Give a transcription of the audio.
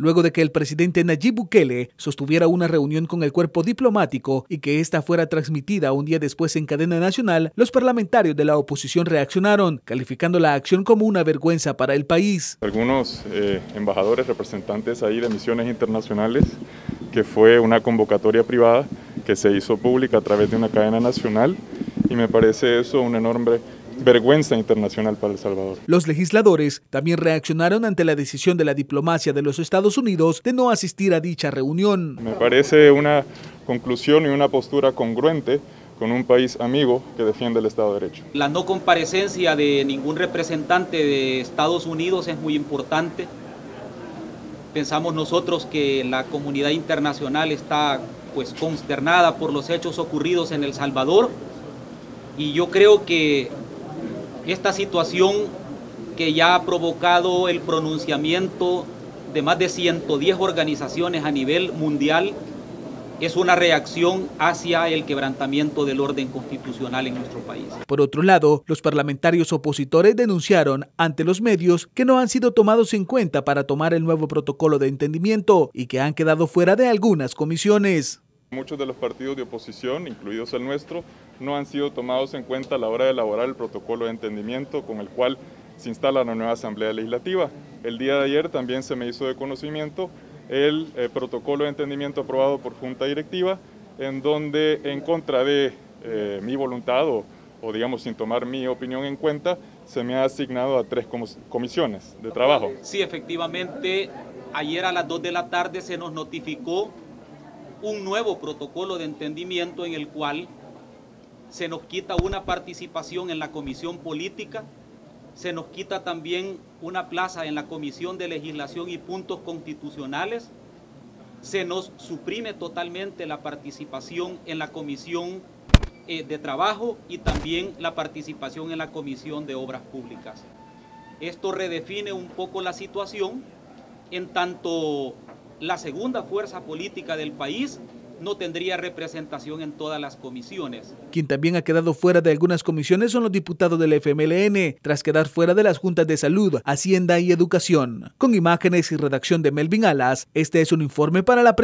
luego de que el presidente Nayib Bukele sostuviera una reunión con el cuerpo diplomático y que esta fuera transmitida un día después en cadena nacional, los parlamentarios de la oposición reaccionaron, calificando la acción como una vergüenza para el país. Algunos eh, embajadores, representantes ahí de misiones internacionales, que fue una convocatoria privada que se hizo pública a través de una cadena nacional y me parece eso un enorme vergüenza internacional para El Salvador. Los legisladores también reaccionaron ante la decisión de la diplomacia de los Estados Unidos de no asistir a dicha reunión. Me parece una conclusión y una postura congruente con un país amigo que defiende el Estado de Derecho. La no comparecencia de ningún representante de Estados Unidos es muy importante. Pensamos nosotros que la comunidad internacional está pues consternada por los hechos ocurridos en El Salvador y yo creo que esta situación que ya ha provocado el pronunciamiento de más de 110 organizaciones a nivel mundial es una reacción hacia el quebrantamiento del orden constitucional en nuestro país. Por otro lado, los parlamentarios opositores denunciaron ante los medios que no han sido tomados en cuenta para tomar el nuevo protocolo de entendimiento y que han quedado fuera de algunas comisiones. Muchos de los partidos de oposición, incluidos el nuestro, no han sido tomados en cuenta a la hora de elaborar el protocolo de entendimiento con el cual se instala la nueva Asamblea Legislativa. El día de ayer también se me hizo de conocimiento el eh, protocolo de entendimiento aprobado por Junta Directiva, en donde en contra de eh, mi voluntad o, o, digamos sin tomar mi opinión en cuenta, se me ha asignado a tres comisiones de trabajo. Sí, efectivamente, ayer a las 2 de la tarde se nos notificó un nuevo protocolo de entendimiento en el cual se nos quita una participación en la comisión política, se nos quita también una plaza en la comisión de legislación y puntos constitucionales, se nos suprime totalmente la participación en la comisión eh, de trabajo y también la participación en la comisión de obras públicas. Esto redefine un poco la situación en tanto la segunda fuerza política del país no tendría representación en todas las comisiones. Quien también ha quedado fuera de algunas comisiones son los diputados del FMLN, tras quedar fuera de las juntas de salud, Hacienda y Educación. Con imágenes y redacción de Melvin Alas, este es un informe para la.